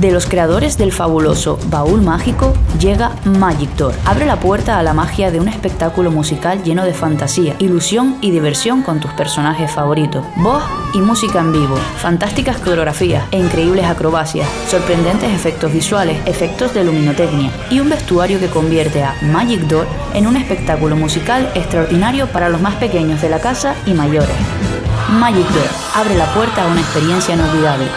De los creadores del fabuloso Baúl Mágico llega Magic Door. Abre la puerta a la magia de un espectáculo musical lleno de fantasía, ilusión y diversión con tus personajes favoritos. Voz y música en vivo, fantásticas coreografías e increíbles acrobacias, sorprendentes efectos visuales, efectos de luminotecnia y un vestuario que convierte a Magic Door en un espectáculo musical extraordinario para los más pequeños de la casa y mayores. Magic Door abre la puerta a una experiencia inolvidable.